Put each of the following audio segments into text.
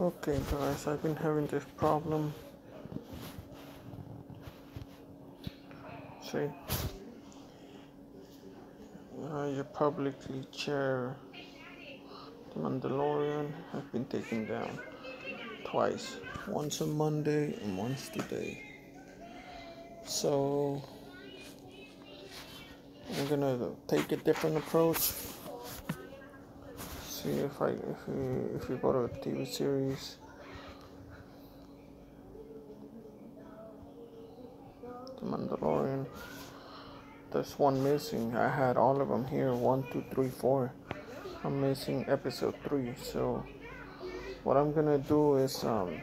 Okay, guys, I've been having this problem. See, uh, you publicly chair The Mandalorian has been taken down twice, once on Monday and once today. So I'm gonna take a different approach. See if I if you if you go to a TV series. The Mandalorian. There's one missing. I had all of them here. One, two, three, four. I'm missing episode three. So what I'm gonna do is um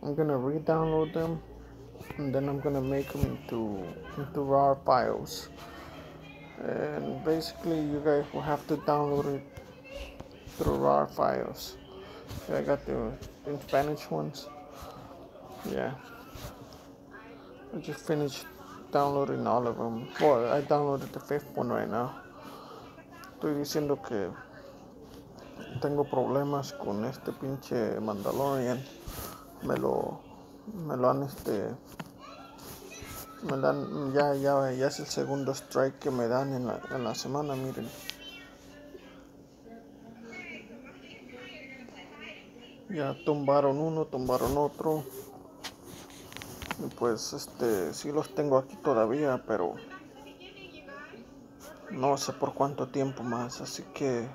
I'm gonna re-download them and then I'm gonna make them into into raw files and basically you guys will have to download it through raw files. I got the in Spanish ones. Yeah. I just finished downloading all of them. Well I downloaded the fifth one right now. Estoy diciendo que tengo problemas con este pinche Mandalorian. Me lo me lo han este me dan ya ya ya es el segundo strike que me dan en la, en la semana miren. Ya tumbaron uno tumbaron otro. Y pues este sí los tengo aquí todavía pero no sé por cuánto tiempo más así que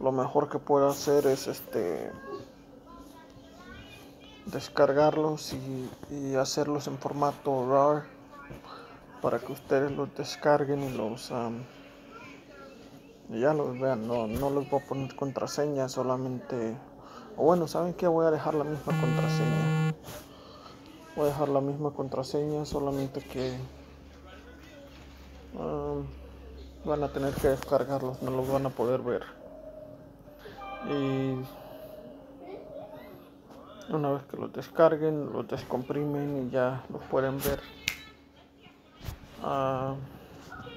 lo mejor que puedo hacer es este descargarlos y, y hacerlos en formato RAR para que ustedes los descarguen y los ya los vean. No, no les voy a poner contraseña solamente o bueno saben que voy a dejar la misma contraseña. Voy a dejar la misma contraseña solamente que van a tener que descargarlos no los van a poder ver. Y una vez que los descarguen los descomprimen y ya los pueden ver. Uh,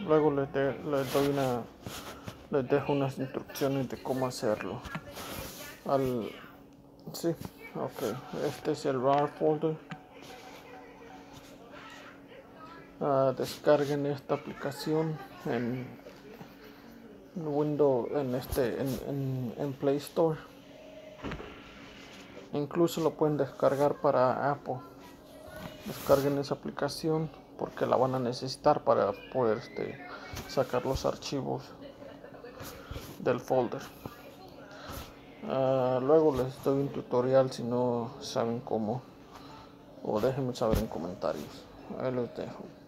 luego les, de, les, doy una les dejo unas instrucciones de cómo hacerlo. Al sí ok este es el rar folder. Uh, descarguen esta aplicación en Windows en este en, en, en Play Store incluso lo pueden descargar para Apple. Descarguen esa aplicación porque la van a necesitar para poder este, sacar los archivos del folder. Uh, luego les doy un tutorial si no saben cómo o déjenme saber en comentarios. Ahí los dejo